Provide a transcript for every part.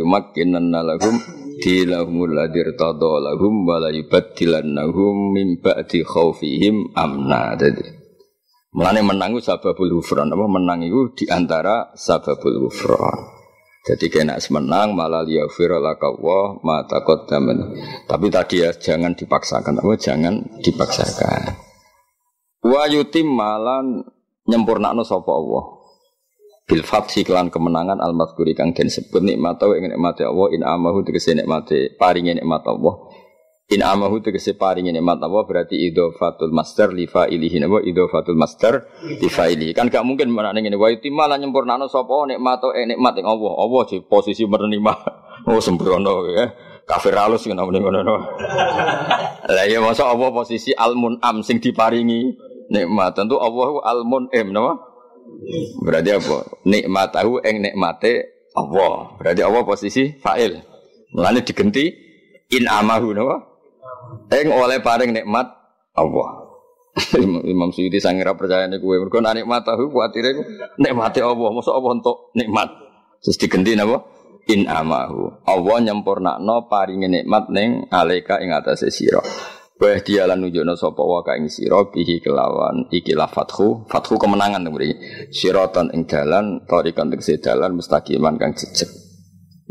yumakkinanna lahum dinahumul ladzi irtada lahum wala yubaddilannahum min ba'di khaufihim amna. Jadi Mulane menang itu sababul hufran. Apa menang itu di antara sababul hufran. Jadi kena semenang malah liyafir lakawah mata kodamen. Tapi tadi ya jangan dipaksakan. Apa jangan dipaksakan. Wa yutim malan nyempurnakno sapa Allah. Bil fathi kelan kemenangan al mazkuri kang den sebut nikmat wa ing nikmate Allah in amahu tegese nikmate paringe nikmat Allah In amahu tegese paringi nikmat apa berarti idhofatul master li fa'ilihi napa idhofatul master li fa'ilihi. Kan gak mungkin menane ngene wa itima lan nyempurnano sapa nikmat eh nikmat ing Allah. Allah di posisi menerima. Oh sembrono ya. Kafir halus ngono ngono. Lah ya masa Allah posisi al-mun'am sing diparingi nikmat. Tentu Allah al-mun'im napa? Berarti apa? Nikmatahu ing nikmate Allah. Berarti Allah posisi fa'il. Mulane digenti in amahu napa? Eng oleh paring nikmat Allah. Imam Suyuti sangira percaya nih gue. Mereka nikmat tahu kuatire nikmati Allah. Masa Allah untuk nikmat. Terus diganti napa? In amahu. Allah nyempurnakno paringi nikmat neng aleka ing atase. Wa dia lan nunjukno sapa wa ka ing bihi kelawan iki la fathu, fathu kemenangan mriki. Siratan ing dalan, tarikan tegese dalan mustaqiman kang jejeg.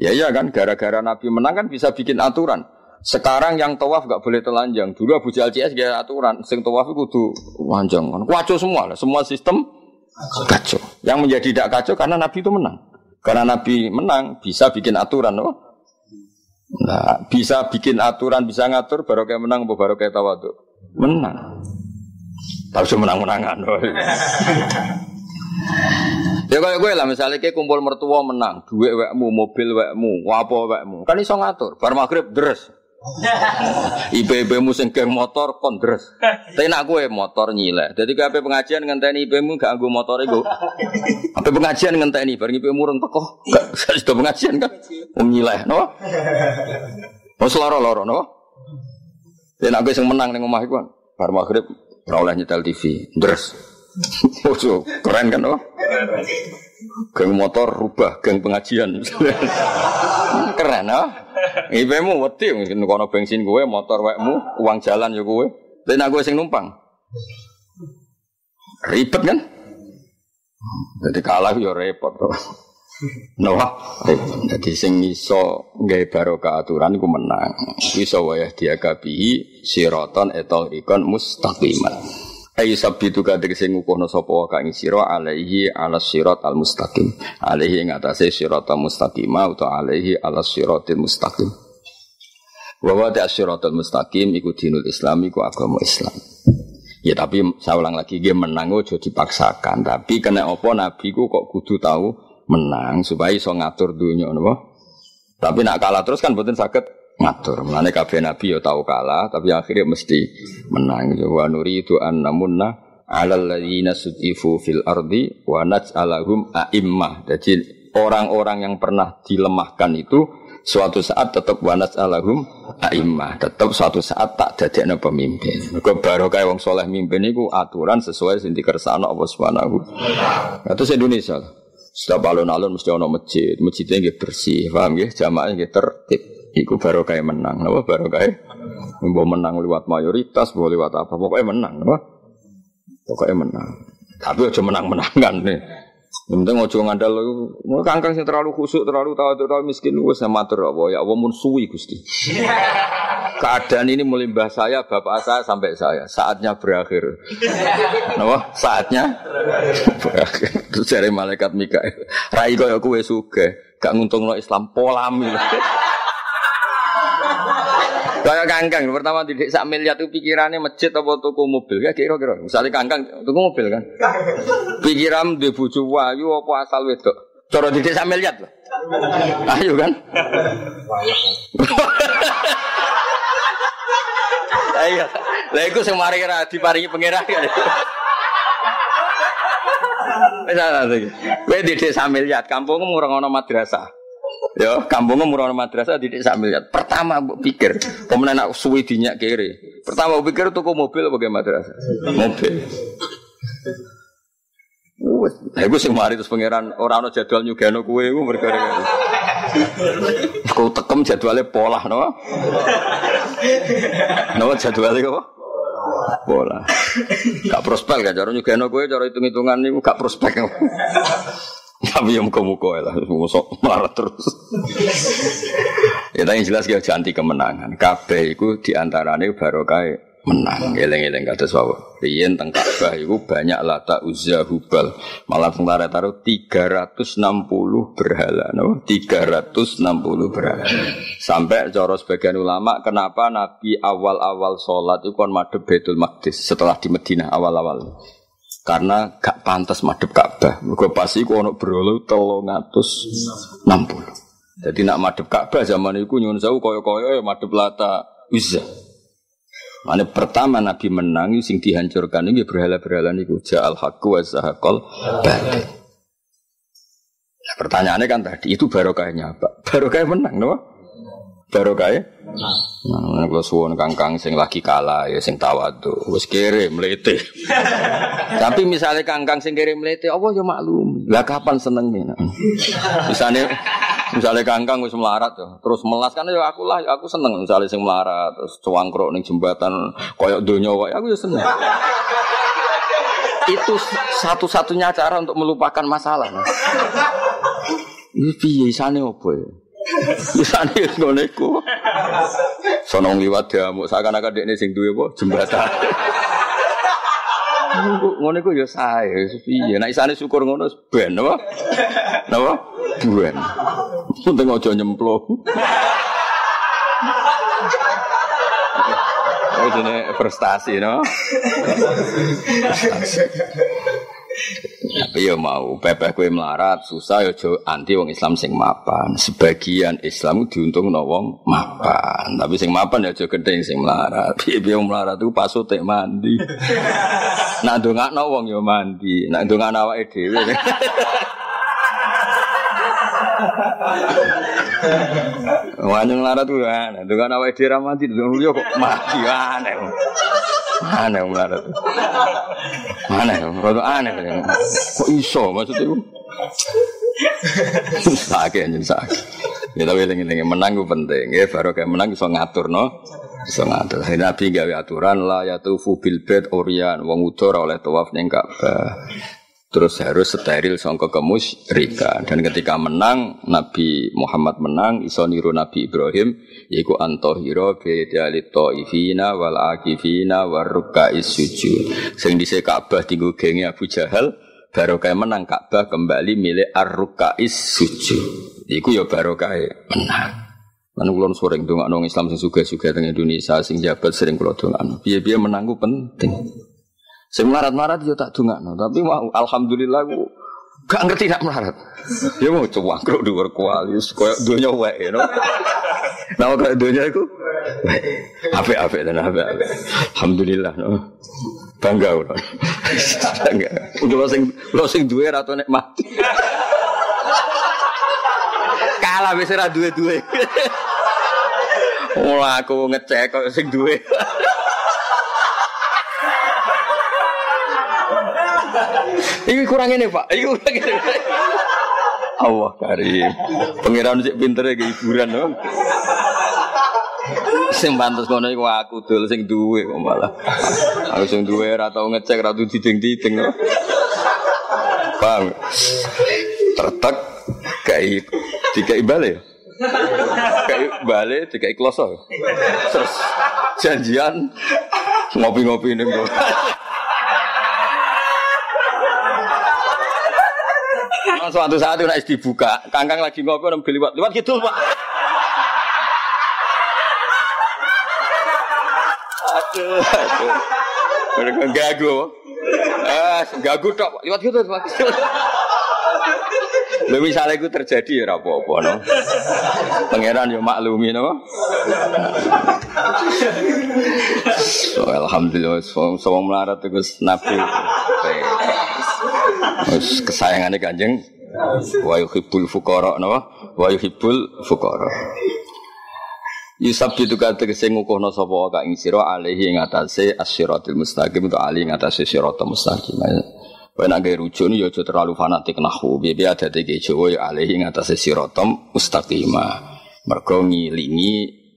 Ya ya kan gara-gara Nabi menang kan bisa bikin aturan. Sekarang yang tawaf gak boleh telanjang. Dulu Abu Jahal CS gak aturan. Sing tawaf itu kudu telanjang. Kacau semua lah. Semua sistem kacau. Yang menjadi tidak kacau karena Nabi itu menang. Karena Nabi menang bisa bikin aturan. Oh. Nah, bisa bikin aturan, bisa ngatur baru kayak menang, baru kayak tawadu. Menang. Tapi menang-menangan. Oh. Ya kayak gue lah misalnya kayak kumpul mertua menang, duit wekmu, mobil wekmu, wapo wekmu, kan iso ngatur. Bar maghrib deres, IPB mu sing geng motor kondres. Tapi nak gue motor nyileh. Jadi ke apa pengajian ngenteni IPB mu gak nggo motor iku. Apa pengajian ngenteni bareng IPB mu reng teko. Gak sudah pengajian kan. Wong nyileh, no? Wong loro-loro, no? Ya nak gue sing menang ning omah iku kan. Bar ora oleh nyetel TV. Ndres. Keren kan, no? Geng motor rubah geng pengajian. Keren, no? Ibemu wedi kono bensin gue, motor wekmu, uang jalan ya gue. Tapi aku sing numpang. Ribet kan? Jadi kalah ya repot tuh. Jadi sing iso gawe barokah aturan iku menang. Iso wayah kabihi siroton etorikon mustaqiman. Ayu sabitu kadir sing ngukuhno sapa wa kang sira alaihi ala sirat al mustaqim. Alaihi ing atase sirat al mustaqim utawa alaihi ala siratil mustaqim. Wa wa ta siratal mustaqim iku dinul Islam iku agama Islam. Ya tapi saya ulang lagi dia menang ojo dipaksakan. Tapi kena apa nabi ku kok kudu tahu menang supaya iso ngatur dunia napa. Tapi nak kalah terus kan mboten saged ngatur. Mulane kabeh nabi ya tahu kalah, tapi akhirnya mesti menang. Wa nuridu an namunna alal ladzina sudifu fil ardi wa naj'alahum a'immah. Jadi orang-orang yang pernah dilemahkan itu suatu saat tetap wanas alahum a'immah. Tetap suatu saat tak dadekno pemimpin. Mergo barokah wong soleh mimpin itu aturan sesuai sing dikersakno Allah Subhanahu. Itu Indonesia. Setiap alun-alun mesti ono masjid. Masjidnya nggih bersih paham nggih? Jamaahnya nggih tertib Iku baru kayak menang, napa baru kayak mau menang lewat mayoritas, mau lewat apa, pokoknya menang, napa? Pokoknya menang. Tapi aja menang-menangan nih. Penting ojo ngandal mau kangkang sing terlalu khusuk, terlalu tahu terlalu miskin wis matur apa ya Allah mun suwi Gusti. Keadaan ini melimbah saya, bapak saya sampai saya. Saatnya berakhir. Napa? Saatnya berakhir. Terus cari malaikat Mikael. Rai koyo kowe suge, gak nguntungno Islam polami. Kayak kangkang pertama di sak miliar itu pikirannya masjid apa tuku mobil ya kira-kira. Misalnya kangkang tuku mobil kan. Pikiran di buju wayu apa asal wedok. Cara di sak miliar loh. Ayo kan. Ayo. Lah iku sing mari ra diparingi pangeran kan. Wis ana iki. Kowe desa miliar, kampungmu ora ono madrasah. Ya, kampungnya murah madrasah tidak sak miliar. Pertama bu pikir, pemenang nak suwi dinyak kiri. Pertama bu pikir tuku mobil apa madrasah? Mobil. Wes, nah, gue sing mari terus pangeran orang ana jadwal nyugano kue gue mereka Kau tekem jadwalnya pola, no? No jadwalnya apa? Pola. Gak prospek kan? Cara juga no gue, cara hitung hitungan ini gak prospek. Tapi yang muka-muka lah, musuh marah terus. ya, tapi jelas dia anti kemenangan. Kabeh itu kayak menang. Eleng-eleng kata sawo riyen teng Ka'bah iku banyak lata uzza hubal. Malah tentara taruh 360 berhala. No 360 berhala. Sampai cara sebagian ulama kenapa Nabi awal-awal sholat itu kan madhep Baitul Maqdis setelah di Madinah awal-awal karena gak pantas madhep Ka'bah mergo pasti ku ono berhala 360 jadi nak madhep Ka'bah zaman itu nyun sewu koyo-koyo ya madhep lata uzza Mana pertama Nabi menang sing dihancurkan ini berhala-berhala niku ja'al haqqu wa zahaqal batil. Nah, pertanyaannya kan tadi itu barokahnya apa? Barokah menang, no? Barokah Nah, kalau suwon kangkang sing lagi kalah ya sing tawadu, wis kere melete. Tapi misalnya kangkang sing kere melete, apa ya maklum. Lah kapan seneng nih? Misalnya Misalnya kangkang wis melarat ya, terus melas kan ya aku lah, aku seneng misalnya sing melarat, terus cewangkrok ning jembatan koyok donya wae aku ya seneng. Itu satu-satunya cara untuk melupakan masalah. Ini piye isane opo ya? Isane wis iku. Sono liwat diamuk seakan-akan dekne sing duwe apa jembatan. Ngono ya sae, piye. Nek isane syukur ngono ben apa? Napa? Ben. Penting aja nyemplung. Oh, prestasi, no? Tapi ya mau pepeh kue melarat susah ya jo anti wong Islam sing mapan. Sebagian Islam diuntung no wong mapan. Tapi sing mapan ya jo gede sing melarat. Piye wong melarat itu pasute mandi. Nak ndongakno wong ya mandi. Nak ndongakno awake dhewe. Wanyang larat tuh aneh. Dengan awal dia mati, dengan dia kok mati aneh. Aneh melarat. Aneh, rada aneh. Kok iso maksudnya itu? Sakit anjing sakit. Ya tapi lengi-lengi menang itu penting. Ya baru kayak menang bisa ngatur no. Bisa ngatur. Nabi gawe aturan lah ya tuh bil bed orian wong udur oleh tawaf ning Ka'bah terus harus steril songko kemus rika dan ketika menang Nabi Muhammad menang iso niru Nabi Ibrahim yaiku antohiro bedali toifina wal akifina warukais sujud sing dhisik Ka'bah tinggu genge Abu Jahal baru kayak menang Ka'bah kembali milik arukais sujud iku ya baru kayak menang Lalu kulon sering dongak nong Islam sing suga suga dengan Indonesia sing jabat sering kulo dongak. Biar biar menanggu penting. Saya melarat-melarat ya tak no. tapi mau alhamdulillah aku gak ngerti nak melarat. Ya mau coba keruk dua kualis, koyo dunia wae no. Nah kayak dunia itu apa apa dan apa apa. Alhamdulillah no. Bangga udah. Bangga. Udah sing lo sing duwe atau nek mati. Kalah wis ora duwe-duwe. Aku ngecek kok sing duwe. Ini kurang ini pak, ini kurang ini. Allah karim, pangeran sih pinter ya hiburan dong. Sing pantes kono iku aku dul sing duwe kok malah. Aku sing duwe ora tau ngecek ora diding-diding kok. Paham? Tertek kayak tiga ibale. Kayak bale tiga ikloso. Terus janjian ngopi-ngopi ning suatu saat naik dibuka, kangkang lagi ngopi orang beli liwat, liwat gitu pak. Aduh, aduh. Mereka gagu. Eh, gagu tok, liwat gitu pak. Lalu misalnya itu terjadi ya apa-apa no. Pangeran yo maklumi no. So, alhamdulillah, so, so melarat itu nabi. Kesayangannya kanjeng wa yuhibbul fuqara napa wa yuhibbul fuqara Yusab itu kata kese ngukuhno sapa ka ing sira alaihi ing atase mustaqim to ali ing atase siratal mustaqim Kowe nak gawe rujuk ya aja terlalu fanatik nahwu. Piye ada tiga Jawa ya alaihi ngatasé siratam mustaqimah. Mergo ngilingi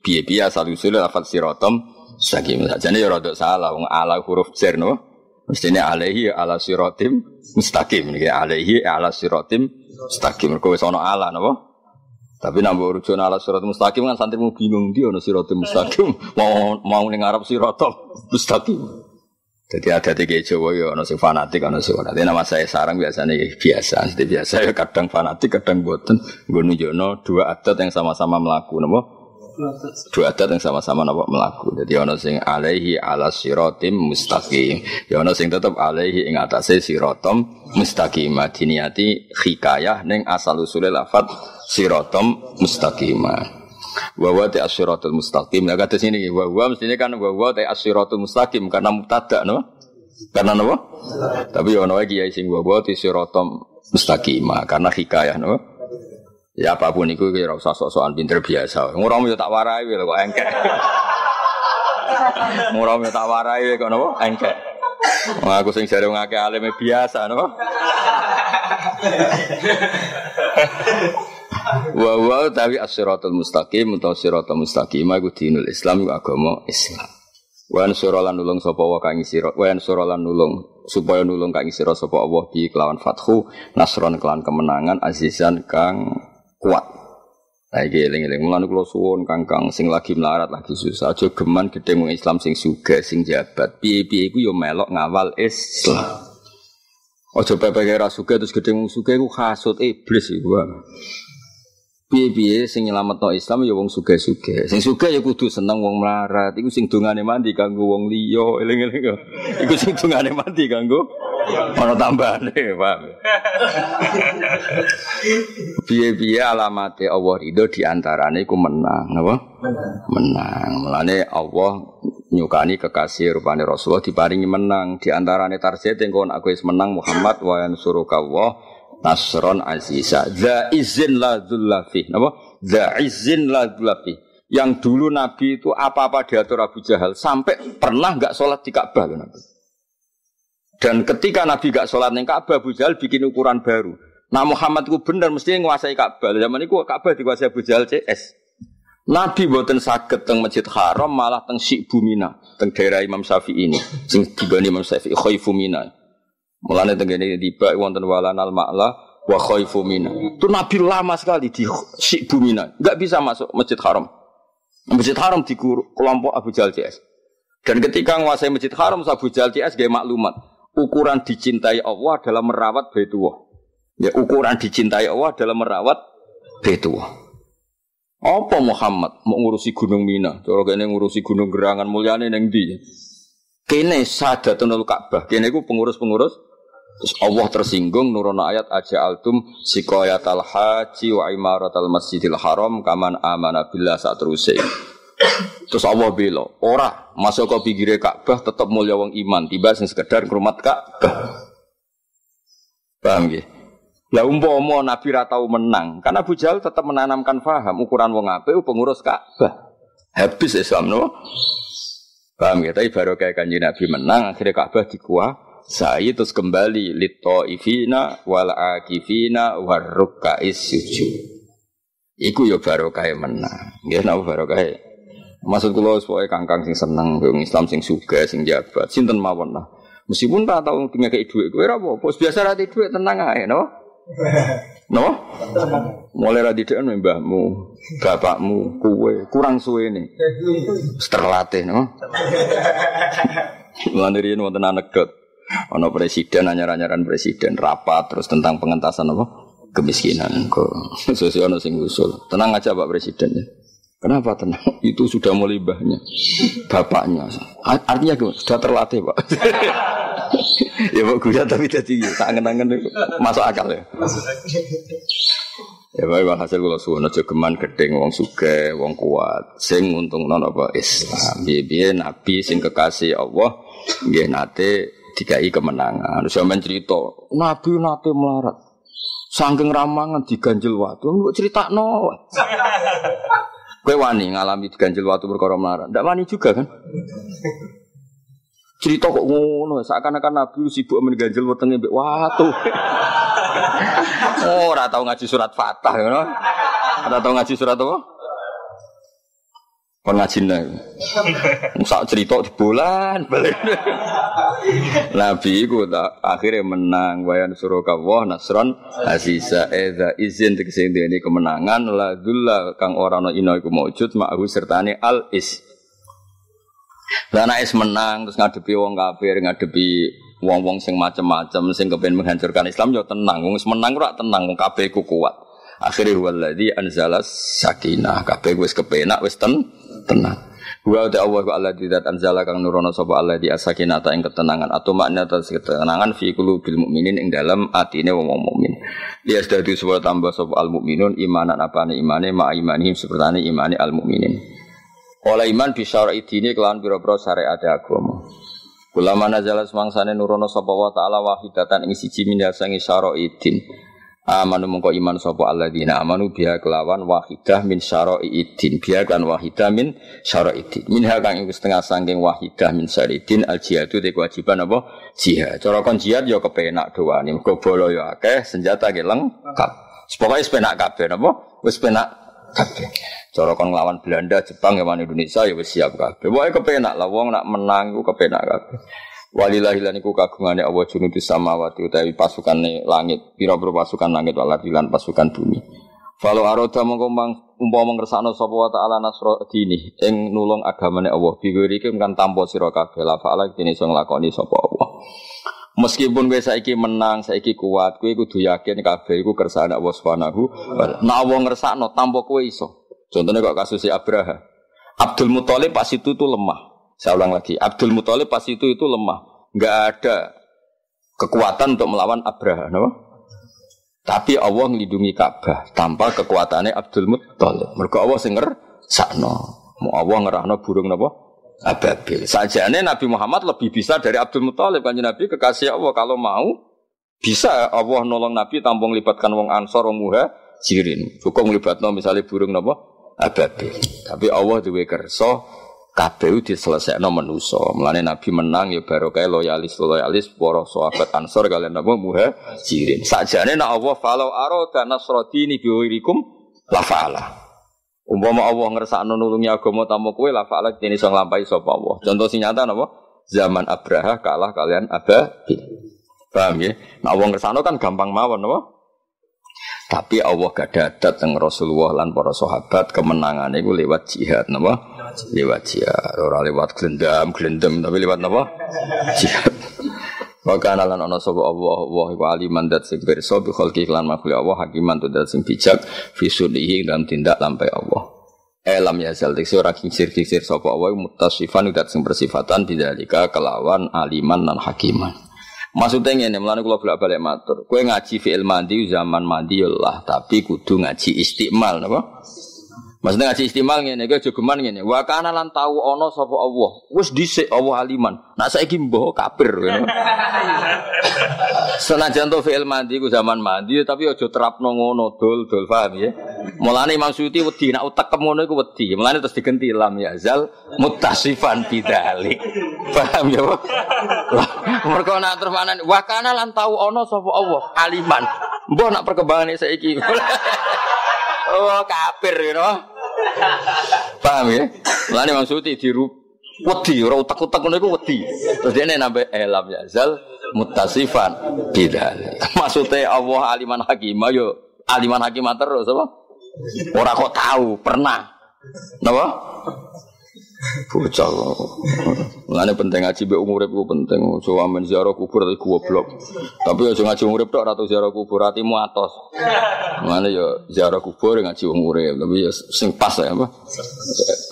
piye-piye asal usul lafal siratam mustaqim. Sajane ya rada salah wong ala huruf jar no. Mestine alaihi ala siratim mustaqim. Niki alaihi ala siratim mustaqim. Mergo wis ana ala napa? Tapi nak mbok rujuk ala siratim mustaqim kan santrimu bingung dia ana siratim mustaqim. mau mau ning Arab siratam mustaqim. Jadi ada tiga Jawa ya ono sing fanatik ono sing fanatik. Nama saya sarang biasanya ya biasa. Jadi biasa ya kadang fanatik kadang boten. Gue nunjukno dua adat yang sama-sama melaku napa? Dua adat yang sama-sama napa melaku. Jadi ono sing alaihi ala siratim mustaqim. Ya ono sing tetep alaihi ing atase siratam mustaqim. Diniati hikayah ning asal usule lafat siratam mustaqimah. Wawa te asyiratul mustaqim. Nah kata sini wawa mestinya kan wawa te asyiratul mustaqim karena mutada no? Karena no? Tapi ono lagi ya sing wawa te asyiratul mustaqim karena hikayah no? Ya apa pun itu kira usah sok-sokan pinter biasa. Ngurang yo tak warai kok engkek. Ngurang yo tak warai kok napa? Engkek. Wah, aku sing jare ngake alim biasa no? Wa wa tawi as-siratal mustaqim utawa siratal mustaqim iku dinul Islam iku agama Islam. Wa ansura lan nulung sapa wa kang sira wa ansura lan nulung supaya nulung kang sira sapa Allah bi kelawan fathu nasron kelawan kemenangan azizan kang kuat. Nah iki eling-eling mulane kula suwun Kangkang sing lagi melarat lagi susah aja geman gedhe mung Islam sing sugih sing jabat. Piye-piye iku yo melok ngawal Islam. Ojo pepe kira sugih terus gedhe mung sugih iku hasud iblis iku piye-piye sing nyelametno Islam ya wong sugih-sugih. Sing sugih ya kudu seneng wong melarat. Iku sing dongane mandi kanggo wong liya, eling-eling. Iku sing dongane mandi kanggo ana tambahane, paham. Piye-piye alamate Allah ridho diantarane iku menang, napa? Menang. Mulane Allah nyukani kekasih rupane Rasulullah diparingi menang diantarane target yang aku wis menang Muhammad wa yansuruka Allah Nasron Aziza. Za izin la dzulafi. Napa? Za izin la dzulafi. Yang dulu Nabi itu apa-apa diatur Abu Jahal sampai pernah nggak sholat di Ka'bah Nabi. Dan ketika Nabi nggak sholat di Ka'bah, Abu Jahal bikin ukuran baru. Nah Muhammad itu benar mesti menguasai Ka'bah. Zaman itu Ka'bah dikuasai Abu Jahal CS. Nabi buatan sakit teng Masjid Haram malah teng Syik Bumina, teng daerah Imam Syafi'i ini, sing dibani Imam Syafi'i Khaifu Mina. Mulane tenggene tiba wonten walanal ma'la wa khaifu mina. Itu Nabi lama sekali di Syibu Mina. Enggak bisa masuk Masjid Haram. Masjid Haram di kelompok Abu Jal CS. Dan ketika menguasai Masjid Haram Abu Jal CS gaya maklumat. Ukuran dicintai Allah dalam merawat Baitullah. Ya ukuran dicintai Allah dalam merawat Baitullah. Apa Muhammad mau ngurusi Gunung Mina? Cara kene ngurusi Gunung Gerangan mulyane ning ndi? Kene sadatun Ka'bah. Kene iku pengurus-pengurus Terus Allah tersinggung nurono ayat aja altum sikoyatal haji wa imaratal masjidil haram kaman amana billah saat terusé. Terus Allah bilang, ora masuk ke pinggir Ka'bah tetap mulia wong iman, tiba sing sekedar ngrumat Ka'bah. Paham nggih? Lah umpama Nabi ra tau menang, karena Abu Jahal tetap menanamkan faham ukuran wong apik pengurus Ka'bah. Habis Islam no. Paham ya? Tapi baru kayak kanji Nabi menang, akhirnya Ka'bah dikuah saya terus kembali lito ifina wal akifina warruka sujud. Iku yo barokah menang. Nggih napa barokah? Maksud kula supaya kangkang sing seneng wong Islam sing suga sing jabat sinten mawon lah. Meskipun tak tahu punya kayak duit, gue apa? Bos biasa rati duit tenang aja, no? No? Mulai rati duit mbahmu, bapakmu, kue kurang suwe nih. Terlatih, no? Dari ini wonten anekdot. Ono presiden anyar-anyaran presiden rapat terus tentang pengentasan apa? Kemiskinan kok. Sesuai ono sing usul. Tenang aja pak presiden ya. Kenapa tenang? Itu sudah mulai bahnya bapaknya. Artinya gimana? sudah terlatih pak. Ya pak gue tapi jadi tak angen-angen masuk akal ya. Ya baik hasil kula suwun aja geman gedeng wong sugih, wong kuat, sing untung non apa Islam. Piye nabi sing kekasih Allah nggih nate dikai kemenangan. Sampeyan cerita, Nabi nate melarat. Sangking ramangan diganjil waktu, mbok critakno. Kowe wani ngalami diganjil waktu perkara melarat. Ndak wani juga kan? cerita kok ngono, seakan-akan Nabi sibuk mengganjel wetenge mbek watu. oh, ora ngaji surat Fatah ngono. Ora tau ngaji surat apa? Kon ngaji nang. Sak cerita di bulan balik. Nabi iku tak akhirnya menang wayan suraka wa nasron aziza eza izin tegese ini kemenangan la dulla kang ora ana ina iku maujud ma'hu sertane al is lah nek menang terus ngadepi wong kafir, ngadepi wong-wong sing macem-macem sing kepen menghancurkan Islam yo ya tenang. Wong menang ora tenang wong kabeh ku kuat. Akhirnya waladhi anzala sakinah. Kabeh wis kepenak wis ten tenang. Wa ta Allah Allah tidak anzala kang nurono sapa Allah di asakinata ing ketenangan atau makna atas ketenangan fi qulubil mukminin ing dalam atine wong mukmin. Dia sudah supaya tambah sapa al mukminun imanan apane imane ma imanihim seperti imane al mukminin. Oleh iman bisa ini kelawan biro-biro syariat agama. Ulama nazala semangsane nurono sapa wa ta'ala wahidatan ing siji min sangi syara'idin. Amanu mengko iman sapa alladzina amanu biha kelawan wahidah min syara'idin. Biha kan wahidah min syara'idin. Minha kang iku setengah sangking wahidah min syara'idin al jihadu te kewajiban apa? Jihad. Cara kon jihad ya kepenak doane. Mergo bolo ya akeh, senjata ge lengkap. Pokoke penak kabeh napa? Wis penak kabeh. Cara kon nglawan Belanda, Jepang, ya Indonesia ya wis siap kabeh. Pokoke kepenak lah wong nak menang iku kepenak kabeh. Walillahi lan iku kagungane Allah junudu samawati utawi pasukane langit, pira-pira pasukan langit wal lan pasukan bumi. Kalau aroda mongko umpama ngersakno sapa wa ta'ala nasra dini ing nulung agamane Allah bigori iki kan tampa sira kabeh la fa'ala dene iso nglakoni sapa Allah. Meskipun kowe saiki menang, saiki kuat, kowe kudu yakin kabeh iku kersane Allah Subhanahu wa. Nek Allah ngersakno tanpa kowe iso. Contohnya kok kasus si Abraha. Abdul Muthalib pas itu tuh lemah. Saya ulang lagi, Abdul Muthalib pas itu itu lemah. Enggak ada kekuatan untuk melawan Abraha, no? Tapi Allah melindungi Ka'bah tanpa kekuatannya Abdul Muthalib. Mereka Allah singer sakno. Mau Allah ngerahno burung napa? Ababil. Sajane Nabi Muhammad lebih bisa dari Abdul Muthalib kan Nabi kekasih Allah kalau mau bisa Allah nolong Nabi tanpa melibatkan wong Ansor wong Muha jirin. Hukum melibatno misalnya burung napa? ababil. Tapi Allah duwe kersa kabeh diselesekno manusa. Mulane Nabi menang ya barokah loyalis loyalis para sahabat Ansor kalian apa muhajirin. Sakjane nek Allah falau arada nasradini biwirikum la fa'ala. Umpama Allah ngersakno nulungi agama tamu kowe la fa'ala dene iso nglampahi sapa Allah. Contoh sing nyata? Zaman Abraha kalah kalian Ababil. Paham ya? Nah, Allah kan gampang mawon napa? Tapi Allah gak dadat teng Rasulullah lan para sahabat kemenangan itu lewat jihad napa? Lewat jihad, ora lewat glendam, glendam tapi lewat napa? Jihad. Maka lan ana sapa Allah wa iku aliman dat sing pirsa bi khalqi lan makhluk Allah hakiman tu dat sing bijak fi sudihi dalam tindak lampai Allah. Elam ya zal tiksi ora kincir-kincir sapa Allah mutasifan dat sing bersifatan bidzalika kelawan aliman dan hakiman. Maksudnya ini, melani kalau bolak balik matur. Kue ngaji fi'il mandi zaman mandi ya Allah, tapi kudu ngaji istimal, napa? Maksudnya ngaji istimal ngene, gue jogeman ngene. Wa kana lan tau ono sapa Allah. Wis dhisik Allah aliman. Nak saiki mbah kafir ngono. Senajan to fi'il mandi ku zaman mandi tapi aja terapno ngono dol dol paham ya. Mulane Imam Suyuti wedi nak utek kemono iku wedi. Mulane terus digenti lam ya zal mutasifan bidzalik. Paham ya? Mergo nak terus mana wa kana lan tau ono sapa Allah aliman. Mbah nak perkembangane saiki. oh, kafir you know. Paham ya? Mulane Imam Suyuti diru wedi ora utek-utek ngono iku wedi. Terus dene nambah elam ya zal mutasifan bidzalik. Maksudnya Allah aliman hakimah yo aliman hakimah terus apa? Ora kok tahu, pernah. Napa? Bocah. Mulane penting ngaji mbek umure ku penting. Ojo amen ziarah kubur tapi goblok. Tapi aja ngaji umure tok ora ziarah kubur atimu atos. Mulane yo ziarah kubur ngaji umure, tapi ya sing pas ya apa?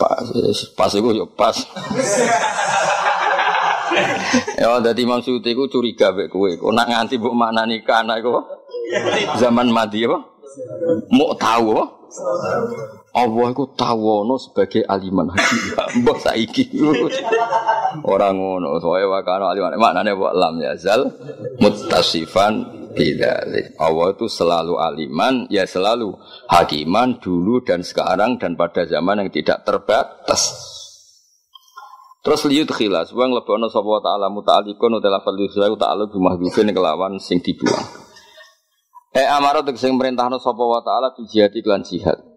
Pas pas iku yo pas. Ya dadi Imam Suyuti ku curiga mek kowe. Kok nak nganti mbok maknani kana iku zaman mati apa? Mau tahu Allah itu tawono sebagai aliman hakim. Mbok saiki. Orang ngono, soalnya wakana aliman. Maknanya wa lam yazal mutasifan bidzalik. Allah itu selalu aliman, ya selalu hakiman dulu dan sekarang dan pada zaman yang tidak terbatas. Terus liyut khilas, wong lebono sapa ta'ala muta'alliqun utawa lafal yusra ta'ala bimahdhufin kelawan sing dibuang. Eh amarat sing merintahno sapa wa ta'ala bil jihad iklan jihad.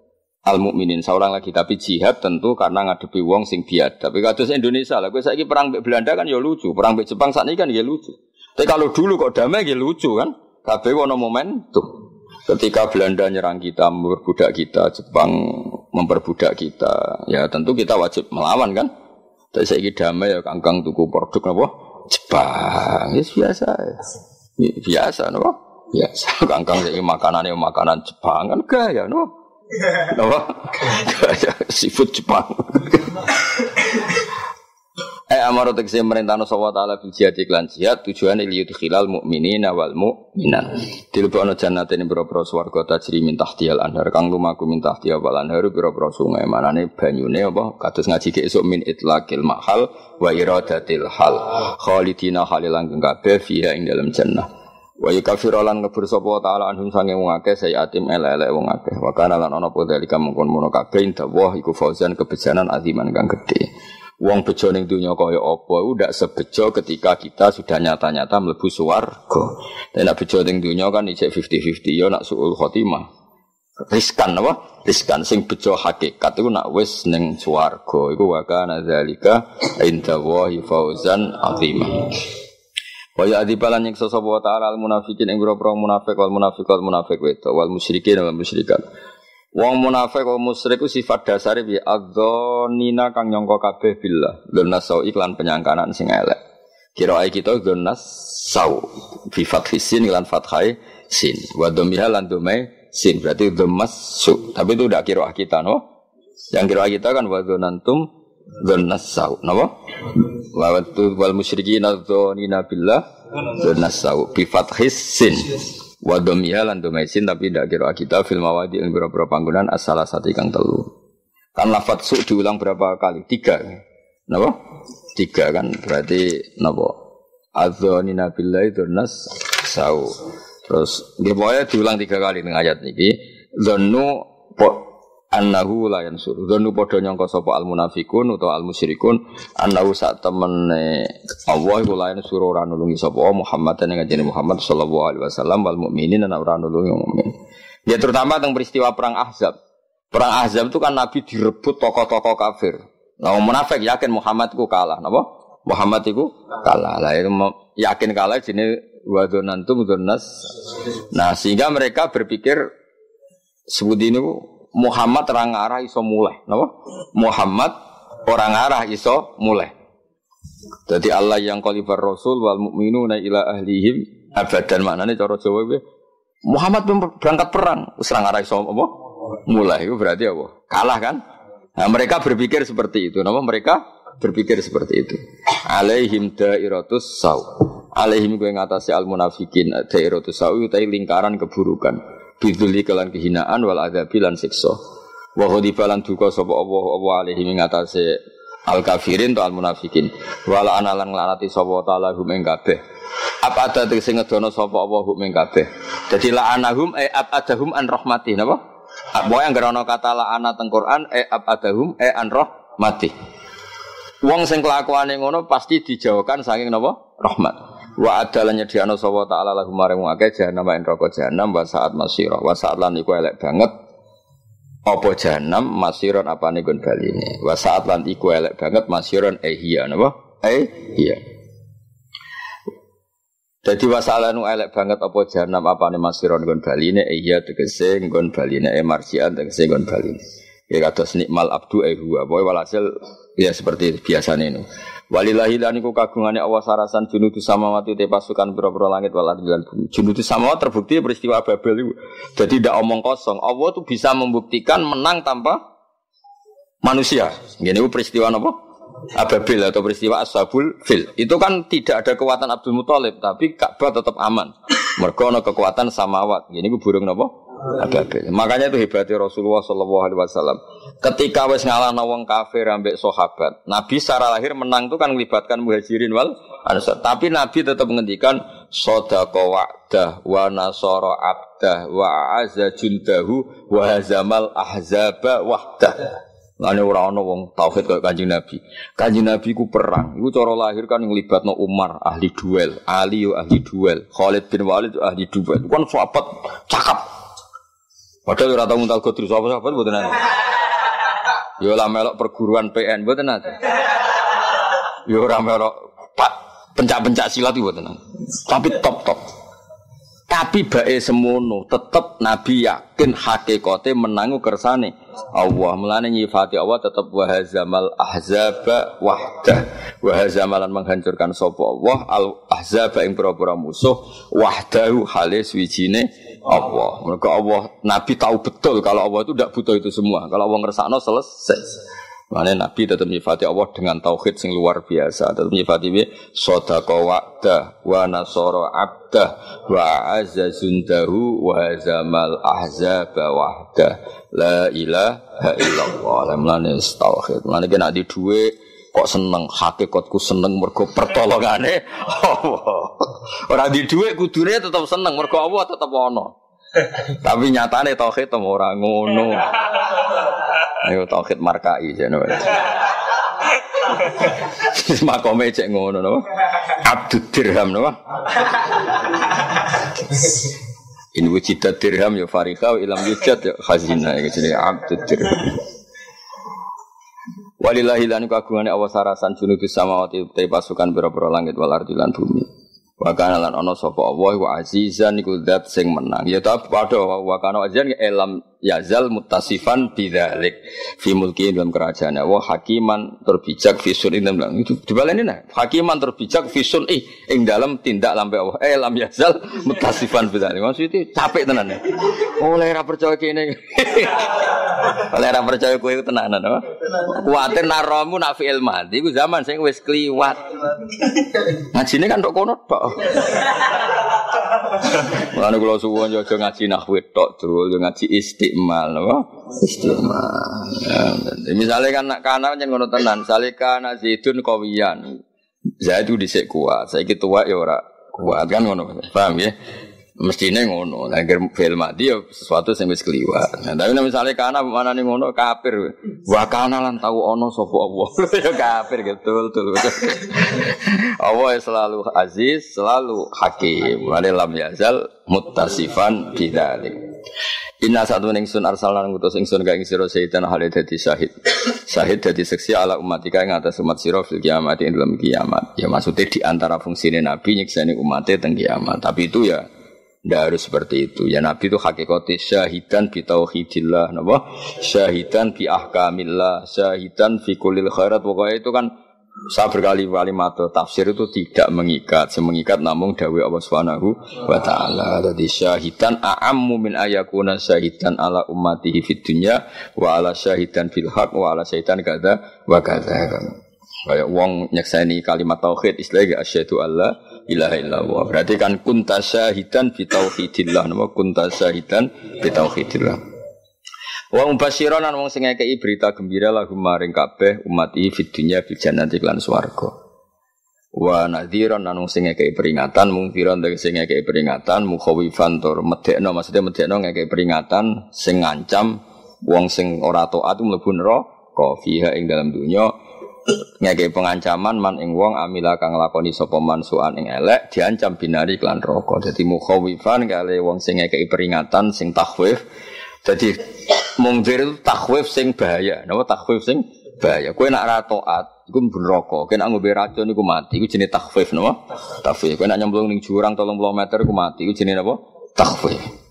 Al mukminin seorang lagi tapi jihad tentu karena ngadepi wong sing biad. Tapi kados Indonesia lah, kowe saiki perang Belanda kan ya lucu, perang Jepang saat ini kan ya lucu. Tapi kalau dulu kok damai ya lucu kan? Kabeh ono momentum. Ketika Belanda nyerang kita, memperbudak kita, Jepang memperbudak kita, ya tentu kita wajib melawan kan? Tapi saya damai ya kangkang tuku produk apa? Jepang, ya biasa, ya, biasa, no? Biasa, kangkang saya makanan yang makanan Jepang kan gaya, no? Apa? Gaya seafood Jepang. Eh amaro tegese merintahno sapa taala bil jihad iklan jihad tujuan li khilal mukminina wal mukminan. Dilebokno jannatin boro-boro swarga tajri min tahtiyal anhar kang lumaku min tahtiyal wal anhar boro-boro sungai manane banyune apa kados ngaji ke esuk min itlaqil mahal wa iradatil hal. Khalidina halilang kabeh fiha ing dalam jannah. Wa yukafiru lan ngebur sapa taala anhum sange wong akeh sayatim elek-elek wong akeh. Wa kana lan ana apa dalika mungkon mono kabeh indah iku fauzan kebejanan aziman kang gedhe. Wong bejo ning dunya kaya apa iku ndak sebejo ketika kita sudah nyata-nyata mlebu swarga. Nek nek bejo ning dunya kan ijek 50-50 ya nak suul khotimah. Riskan apa? Riskan sing bejo hakikat iku nak wis ning swarga iku wa kana zalika inda wahi fauzan azimah. Wa ya adibalan nyiksa sapa wa ta'ala al munafikin ing grobro munafik wal munafiq wal munafiq wedo wal musyrikin wal musyrikat. Wong munafik wong musyrik ku sifat dasare bi adzonina kang nyangka kabeh billah. Dzonna sau iklan penyangkanan sing elek. Kira ai kita dzonna sau bi fathisin iklan fathai sin. Wa dhamiha lan dhamai sin berarti dhammas su. Tapi itu udah kira kita no. Yang kira kita kan wa dzonantum dzonna sau. Napa? Wa wal musyrikin adzonina billah dzonna sau bi fathis sin. Domaisin tapi tidak kira kita fil mawadi ing beberapa panggonan asal satu kang telu. Kan lafat su diulang berapa kali? Tiga. Napa? Tiga kan berarti napa? Adzonina billahi dzannas sau. Terus pokoknya diulang tiga kali dengan ayat ini. Dzannu annahu la yansur. Dzannu padha nyangka sapa al munafikun utawa al musyrikun annahu sak temene Allah iku la yansur ora nulungi sapa Muhammad dan kanjeng Muhammad sallallahu alaihi wasallam wal mukminin ana ora nulungi mukmin. Ya terutama tentang peristiwa perang Ahzab. Perang Ahzab itu kan Nabi direbut tokoh-tokoh kafir. Nah, munafik yakin Muhammad itu kalah, napa? Muhammad itu kalah. Lah itu yakin kalah jenis wadonantum donas. Nah, sehingga mereka berpikir sebut ini Muhammad orang arah iso mulai, napa? Muhammad orang arah iso mulai. Jadi Allah yang kalibar Rasul wal mukminuna ila ahlihim abadan maknanya cara Jawa itu Muhammad berangkat perang, serang arah iso apa? Mulai itu berarti apa? Kalah kan? Nah, mereka berpikir seperti itu. Nama mereka berpikir seperti itu. Alaihim dairatus saw. Alaihim gue ngatasi al munafikin dairatus saw itu lingkaran keburukan biduli kelan kehinaan wal adabi lan siksa. Wa ghadiba lan duka sapa Allah Allah alaihi ngatasi al kafirin to al munafikin wala analan nglanati sapa taala hum ing kabeh. Apa ada sing ngedono sapa Allah hum ing kabeh. Dadi la anahum e ab adahum an rahmati napa? Pokoknya yang gerono kata la ana teng Quran e ab adahum e an rahmati Wong sing kelakuane ngono pasti dijauhkan saking napa? Rahmat Wa adalah nyediano sapa ta'ala lahum maring akeh jahanam ing neraka jahanam wa saat masira. Wa saat lan iku elek banget apa jahanam masiron apa nih gon baline. Wa saat lan iku elek banget masiron eh iya napa? Eh iya. Jadi wasalanu elek banget apa jahanam apa nih masiron gon baline eh iya tegese gon baline eh marsian tegese gon baline. Ya kados nikmal abdu eh huwa. Pokoke walhasil ya seperti biasa nih. Walillahi lan iku kagungane Allah sarasan junudu samawati te pasukan boro-boro langit wal ardi lan bumi. Junudu samawat terbukti peristiwa Babel itu. Jadi tidak omong kosong. Allah tuh bisa membuktikan menang tanpa manusia. Ini itu peristiwa apa? Ababil atau peristiwa Ashabul Fil. Itu kan tidak ada kekuatan Abdul Muthalib, tapi Ka'bah tetap aman. Mergo ana kekuatan samawat. Ini ku burung napa? Ababil. Makanya itu hebatnya Rasulullah Shallallahu Alaihi Wasallam. Ketika wes ngalah nawang kafir ambek sahabat, Nabi secara lahir menang itu kan melibatkan muhajirin wal ansar. Tapi Nabi tetap menghentikan sodako wa'dah wa nasoro abdah wa azza jundahu wa hazamal ahzaba wahdah. Lane ora ana wong tauhid kaya Kanjeng Nabi. Kanjeng Nabi ku perang. Iku cara lahir kan nglibatno Umar ahli duel, Ali ahli duel, Khalid bin Walid ahli duel. Kan sahabat cakap. Padahal ora tau muntal godru sahabat-sahabat mboten ana. Yo ora melok perguruan PN mboten ana. Yo ora melok Pak pencak-pencak silat mboten ana. Tapi top-top. Tapi bae semono tetep Nabi yakin hakikate menangu kersane Allah. Mulane nyifati Allah tetep wahazamal ahzaba wahdah. Wahazamalan menghancurkan sapa Allah al ahzaba ing pira-pira musuh wahdahu halis wijine Allah. Mereka Allah Nabi tahu betul kalau Allah itu tidak butuh itu semua. Kalau Allah ngersakno selesai. Mana Nabi tetap nyifati Allah dengan tauhid sing luar biasa. Tetap nyifati bi sodaka wa'dah wa nasoro abdah wa azza zundahu wa zamal ahzaba wahdah. La ilaha illallah. Mulane tauhid. Mulane kena di duwe kok seneng hakikatku seneng mergo pertolongane Allah. Ora di dhuwit kudune tetap seneng mergo Allah tetap ono. Tapi nyatane tauhid ora ngono. Ayo tauhid markai jane. Makome cek ngono no. Abdul dirham no. In wujida dirham ya farika ilam yujad ya khazina ya jadi abdul dirham. Walillahi lan kagungane awas sarasan junudus samawati te pasukan pira-pira langit wal ardi lan bumi. Wa kana lan ana sapa Allah wa azizan iku zat sing menang. Ya ta padha wa kana azizan elam yazal mutasifan bidzalik fi mulki dalam kerajaan Allah hakiman terbijak fi sun dalam itu dibaleni nah hakiman terbijak fi sun ing dalam tindak lampe Allah. Eh lam yazal mutasifan bidzalik. Maksud itu capek tenan. Ya oleh ra percaya kene oleh ra percaya kowe tenanan apa kuwatir naramu nak fi'il mati iku zaman sing wis kliwat ngajine kan tok kono tok Mulane kula suwun yo ngaji nahwu tok, Dul, yo ngaji istiqmal, napa? Istiqmal. Ya, misalnya kan nak kana kan ngono tenan, salika nazidun qawiyan. Zaid itu dhisik kuat, saiki tuwa ya ora kuat kan ngono. Paham ya? Mestinya ngono. Nah, film mati ya sesuatu yang wis kliwat. Nah, tapi misalnya kana mana nih ngono kafir. Wah kana lan tahu ono sopo Allah. ya kafir gitu betul. Allah selalu aziz, selalu hakim. Wa lam yazal muttasifan bidzalik. Inna satu ning sun arsalan ngutus ingsun ka ing sira sayyidan hale dadi syahid. Syahid dadi seksi ala umatika ing atas umat sira fil kiamat ing dalam kiamat. Ya maksudnya di antara fungsine nabi nyiksani umatnya teng kiamat. Tapi itu ya tidak harus seperti itu. Ya Nabi itu hakikatnya syahidan bi tauhidillah, napa? Syahidan bi ahkamillah, syahidan fi kulil khairat. Pokoknya itu kan saya berkali-kali matur tafsir itu tidak mengikat, semengikat namun dawe Allah Subhanahu wa taala. Jadi syahidan a'ammu min ayakuna syahidan ala ummatihi fid dunya wa ala syahidan fil haq wa ala syahidan kada wa kada. Kayak wong nyekseni kalimat tauhid istilahnya asyhadu alla ilaha illallah. Berarti kan kunta syahidan fi tauhidillah. Nama kunta syahidan fi tauhidillah. Wa mubasyiran wong sing ngekeki berita gembira lahum maring kabeh umat iki fid dunya fil jannati lan swarga. Wa nadhiran lan sing ngekeki peringatan mungkiran dari sing ngekeki peringatan mukhawifan tur medekno maksudnya medekno ngekeki peringatan sing ngancam wong sing ora taat mlebu neraka fiha ing dalam dunya ngeke pengancaman man ing wong amila kang lakoni sapa man suan ing elek diancam binari klan rokok. Dadi mukhawifan kali wong sing ngekeki peringatan sing takhwif. Dadi mungzir itu takhwif sing bahaya. Napa takhwif sing bahaya? Kowe nak ra taat iku mlebu neraka. Kowe nak ngombe racun iku mati. Iku jenenge takhwif napa? Takhwif. Kowe nak nyemplung ning jurang 30 meter iku mati. Iku jenenge napa? Takhwif.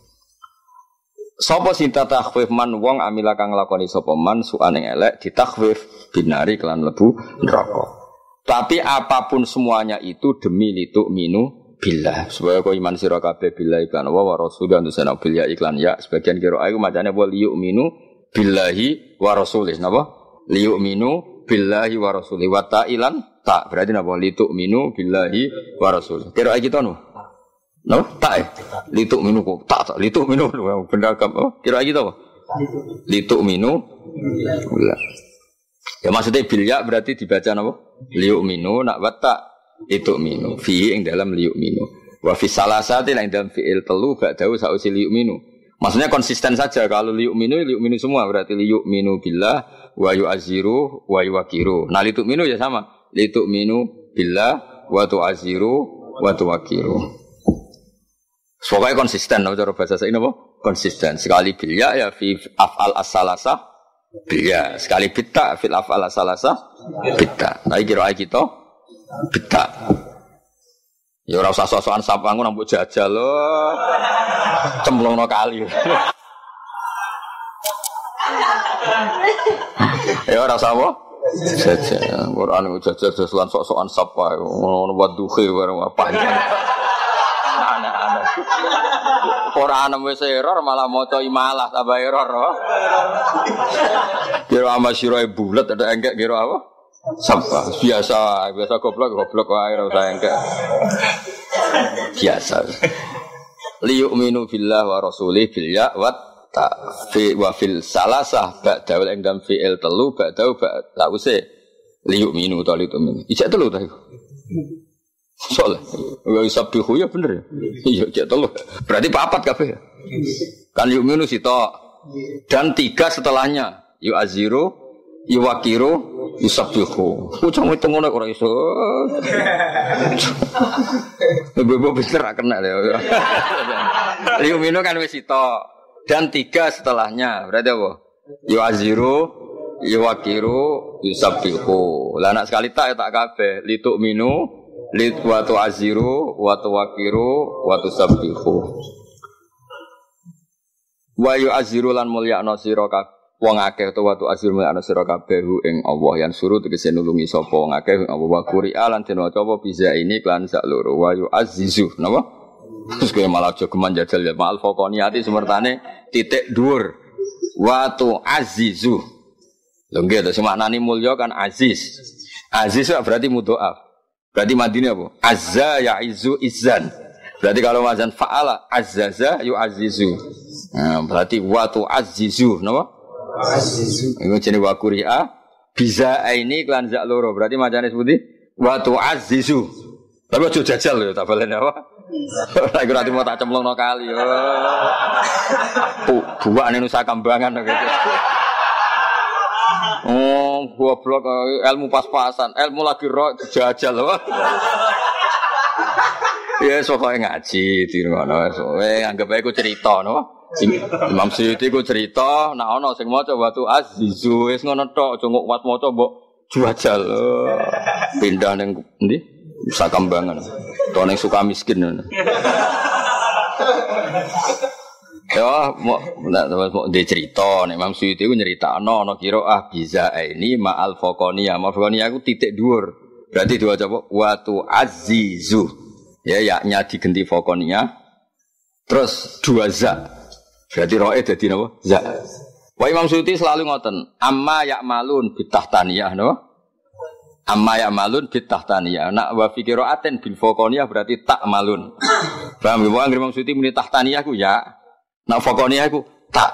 Sopo sinta takhwif man wong amila kang lakoni sopo man suan yang elek ditakhwif binari kelan lebu neraka. Tapi apa pun semuanya itu demi lituk minu billah. Supaya kau iman sira kabeh billah iklan wa wa rasul dan sana billah iklan ya. Sebagian kira ayu macane wa liyuk minu billahi wa rasulih. Napa? Liyuk minu billahi wa rasulih. Wa ta'ilan tak. Berarti napa? Lituk minu billahi wa rasulih. Kira kita no? No, tak eh. Lituk minu kok tak tak lituk minu benda kam oh kira gitu apa? Lituk minu. Ya maksudnya bilya berarti dibaca apa? Liuk minu nak watak lituk minu. Fi yang dalam liuk minu. Wa fi salasati yang dalam fi'il telu gak tahu sausi liuk minu. Maksudnya konsisten saja kalau liuk minu liuk minu semua berarti liuk minu billah wa yu'aziru wa yuwakiru. Nah liuk minu ya sama. Liuk minu billah wa tu'aziru wa tuwakiru. Pokoknya konsisten, no, cara bahasa ini apa? Konsisten. Sekali bilya ya fi af'al as-salasah bilya. Sekali bita fil af'al as-salasah bita. Nah kira kita bita. Ya ora usah sok-sokan sapa aku nambah jajal loh. Cemplungno kali. ya ora usah apa? Jajal. Quran jajal jajalan sok-sokan sapa ngono waduhe bareng apa. Ana wis error malah maca imalah tambah error. Kira ama sira bulat ada enggak kira apa? Sampah biasa, biasa goblok goblok wae ora usah engke. Biasa. Liyu'minu billah wa rasulih bil ya wa ta fi wa fil salasah ba'da wal engdam fi'il telu ba'da ba lause liyu'minu ta itu min. Ijak telu ta iku. Soalnya, wa yusabbihu ya bener ya. Iya, ijak telu. Berarti papat kabeh ya. Kan yu'minu sito dan tiga setelahnya yu'aziru Iwakiru isabihu. Ucang itu ngono ora iso. Bebo bener kena ya. Liu minu kan wis dan tiga setelahnya berarti apa? Yuaziru, Iwakiru, yusabihu. Lah anak sekali tak ya tak kabeh. Lituk minu, lit watu aziru, watu wakiru, watu sabihu. Wa yuaziru lan mulia sira wong akeh utawa tu asir ana sira kabeh ing Allah. Yang suruh tegese nulungi sapa wong akeh Allah. Wa qur'a lan den bisa ini klan sak loro. Wa yu azizu napa? Terus kaya malah aja jajal ya. Ma'al faqaniyati semertane titik dhuwur. Wa tu azizu lho nggih to mulya kan aziz. Aziz berarti mudhoaf berarti madine apa azza ya izu izzan berarti kalau wazan fa'ala azzaza yu azizu nah, berarti wa tu azizu napa Iku jenenge wa qur'a bisa ini klan zak loro. Berarti macane seperti wa azizu. Tapi aja jajal ya tak balen apa? Ora mau tak cemplungno kali yo. Buak Nusa Kambangan gitu. Oh, goblok ilmu pas-pasan, ilmu lagi roh jajal loh. Ya, pokoknya ngaji di ngono. Eh, anggap aja aku cerita, no. Imam Suyuti ku cerita, nah ono sing maca watu azizu wis ngono tok, aja kok wat maca mbok juajal. Pindah ning ndi? Bisa kambangan. To ning suka miskin. Ya, mau mau dia cerita, nih Imam Suyuti ku nyerita, no, no kiro ah bisa ini ma al fokonia, ma fokonia aku titik dur, berarti dua coba watu azizu, ya yaknya diganti fokonia, terus dua za, Berarti roe jadi napa? Za. Wa Imam Suyuti selalu ngoten, amma ya'malun bitahtaniyah napa? Amma ya'malun bitahtaniyah. Nak wa fi qira'atin bil faqaniyah berarti tak malun. Paham ya? Imam Suyuti muni tahtaniyah ku ya. Nak faqaniyah ku tak.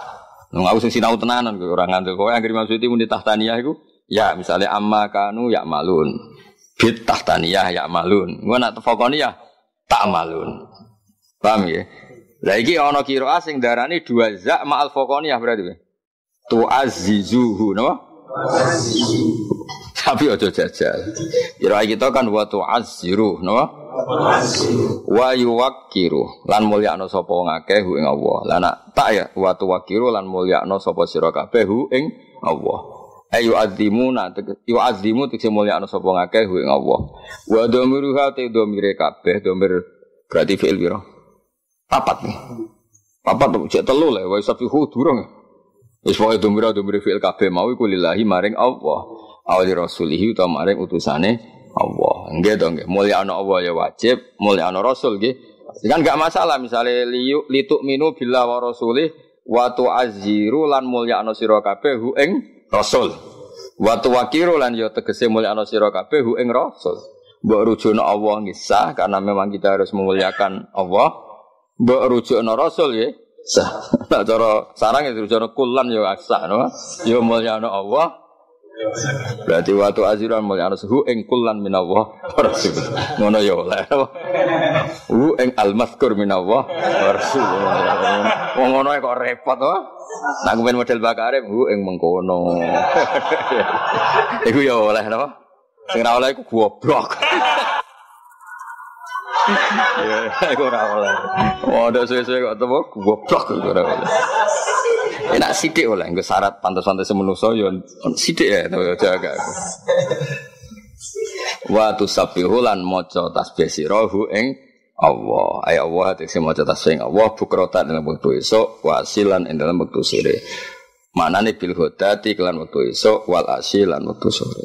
Aku sing sinau tenanan kowe ora ngantuk. Kowe anggere Suyuti muni tahtaniyah iku ya misalnya amma kanu ya'malun. Bit tahtaniyah ya'malun. Gua nak faqaniyah tak malun. Paham ya? Lah iki ana kira sing darani dua za ma'al faqaniyah berarti. Tu azizuhu napa? Tapi aja jajal. Kira kita kan wa tu aziru napa? Wa yuwakiru lan mulyakno sapa wong akeh ing Allah. Lah nak tak ya wa tu wakiru lan mulyakno sapa sira kabeh ing Allah. Ayu azimu na yu azimu tekse mulyakno sapa ngakeh ing Allah. Wa dhamiruha te dhamire kabeh dhamir berarti fi'il pira? Papat nih. Papat cek telu lah. Wa safihu durung. Wis pokoke dumira dumira fi'il kabeh mau iku lillahi maring Allah. Awali rasulihi utawa maring utusane Allah. Nggih to nggih. Mulya ana Allah ya wajib, mulya ana rasul nggih. Kan gak masalah misalnya liyu lituk minu billah wa rasulih wa tu'azziru lan mulya ana sira kabeh hu ing rasul. Wa tuwakiru lan ya tegese mulya ana sira kabeh hu ing rasul. Mbok rujukno Allah ngisah karena memang kita harus memuliakan Allah. Mbok rujukno rasul ya. Sah. Nah cara sarang itu rujukno kulan ya asa no. Ya mulyano Allah. Berarti waktu aziran mulia suhu ing kulan min Allah rasul. Ngono ya oleh. Hu ing al mazkur min Allah rasul. Wong ngono kok repot wae. Nak main model bakare bu ing mengkono. Iku ya oleh napa? Sing ora oleh iku goblok. Ya, iku ora oleh. Waduh suwe-suwe kok temu goblok ora oleh. Enak sidik oleh, nggak syarat pantas-pantas menungso yo sidik ya, tapi jaga. Wa tusabbihu lan maca tasbih sira hu ing Allah. Ay Allah tegese maca tasbih Allah bukrotan dalam wektu esuk wasilan ing dalam wektu sire. Manane bil hodati kelan wektu esuk wal asilan wektu sore.